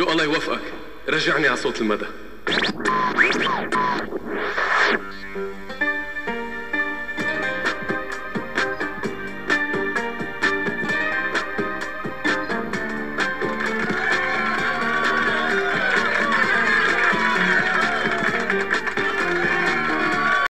جو الله يوفقك. رجعني على صوت المدى.